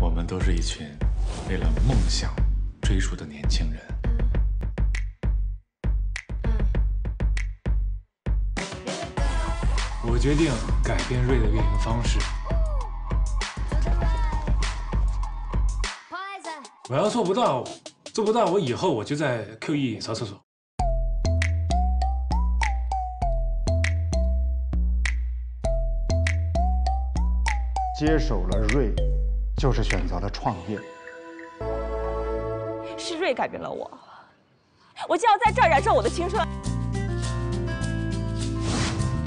我们都是一群为了梦想追逐的年轻人。我决定改变瑞的运营方式。我要做不到，做不到，我以后我就在 QE 扫厕所。接手了瑞，就是选择了创业。是瑞改变了我，我就要在这儿燃烧我的青春。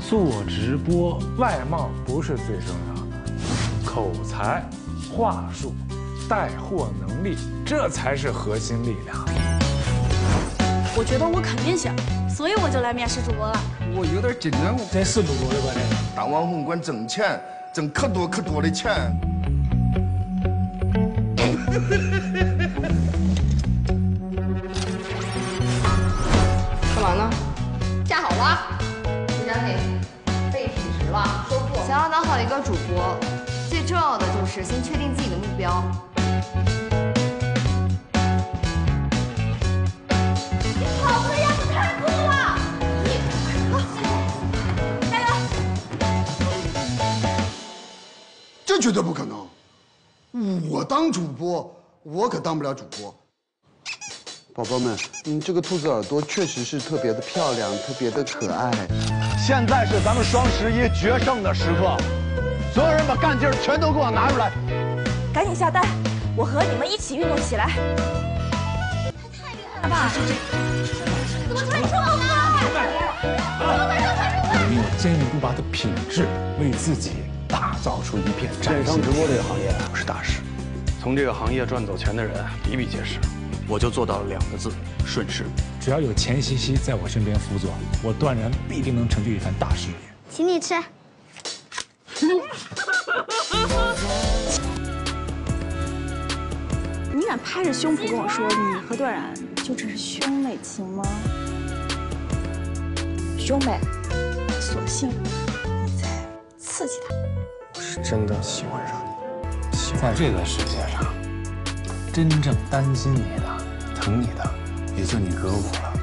做直播，外貌不是最重要的，口才、话术、带货能力，这才是核心力量。我觉得我肯定行，所以我就来面试主播了。我有点紧张，这是主播的吧？当网红管挣钱，挣可多可多的钱。干嘛呢？架好了，李展磊，背挺直了，收腹。想要当好一个主播，最重要的就是先确定自己的目标。跑步的样子太酷了！加油！这绝对不可能！我当主播，我可当不了主播。宝宝们，嗯，这个兔子耳朵确实是特别的漂亮，特别的可爱。现在是咱们双十一决胜的时刻，所有人把干劲儿全都给我拿出来！赶紧下单，我和你们一起运动起来！太厉害了吧！怎么突然这么我们有坚韧不拔的品质，为自己打造出一片崭电商直播这个行业不是大事，从这个行业赚走钱的人比比皆是，我就做到了两个字：顺势。只要有钱西西在我身边辅佐，我断然必定能成就一番大事业。请你吃。你敢拍着胸脯跟我说你和段然就只是兄妹情吗？兄妹，索性你再刺激他。我是真的喜欢上你，喜在这个世界上，真正担心你的、疼你的，也就你哥我了。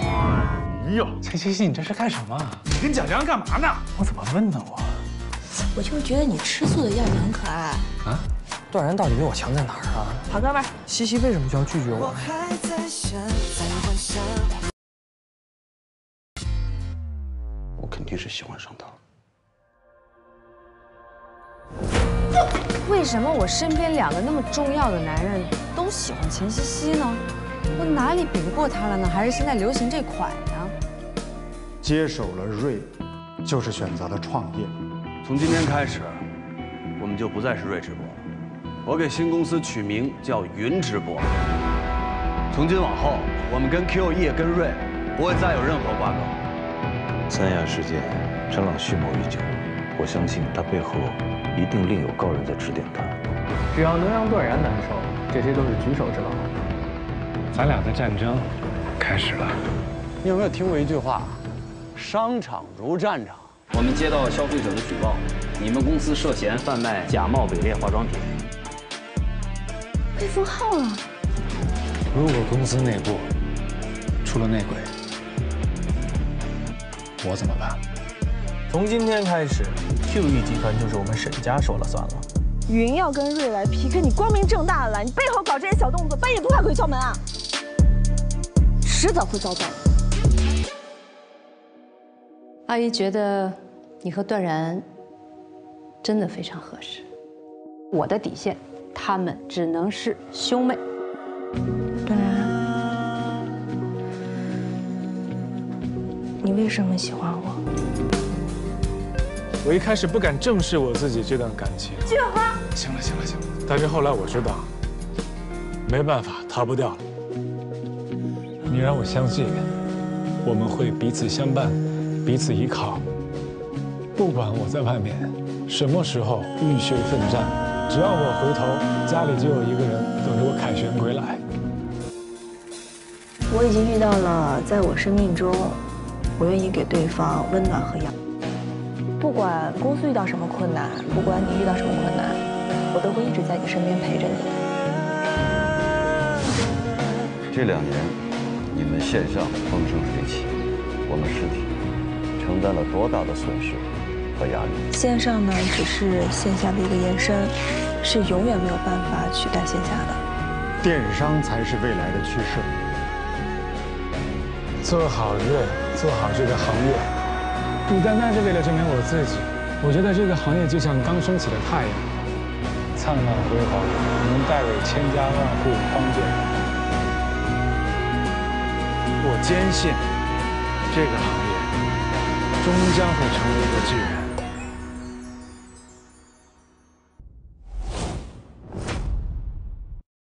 哎呦，陈西西，你这是干什么？你跟蒋江干嘛呢？我怎么问呢我？我就是觉得你吃醋的样子很可爱。啊？段然到底比我强在哪儿啊？好哥们儿，西西为什么就要拒绝我？我肯定是喜欢上他了。为什么我身边两个那么重要的男人都喜欢钱西西呢？我哪里比不过他了呢？还是现在流行这款呀？接手了瑞，就是选择了创业。从今天开始，我们就不再是瑞直播了。我给新公司取名叫云直播。从今往后，我们跟 QE 跟瑞不会再有任何瓜葛。三亚事件，陈朗蓄谋已久，我相信他背后一定另有高人在指点他。只要能让段然难受，这些都是举手之劳。咱俩的战争开始了。你有没有听过一句话？商场如战场。我们接到消费者的举报，你们公司涉嫌贩卖假冒伪劣化妆品。被封号了。如果公司内部出了内鬼，我怎么办？从今天开始，QE 集团就是我们沈家说了算了。云要跟瑞来 PK，你光明正大的来，你背后搞这些小动作，半夜不怕鬼敲门啊？迟早会遭报。阿姨觉得你和段然真的非常合适。我的底线，他们只能是兄妹。段然，你为什么喜欢我？我一开始不敢正视我自己这段感情。季小花，行了行了行了，但是后来我知道，没办法，逃不掉了。你让我相信，我们会彼此相伴，彼此依靠。不管我在外面什么时候浴血奋战，只要我回头，家里就有一个人等着我凯旋归来。我已经遇到了，在我生命中，我愿意给对方温暖和养。不管公司遇到什么困难，不管你遇到什么困难，我都会一直在你身边陪着你。这两年，你们线上风生水起，我们实体承担了多大的损失和压力？线上呢，只是线下的一个延伸，是永远没有办法取代线下的。电商才是未来的趋势。做好瑞，做好这个行业，不单单是为了证明我自己。我觉得这个行业就像刚升起的太阳，灿烂辉煌，能带给千家万户方便。我坚信，这个行业终将会成为一个巨人。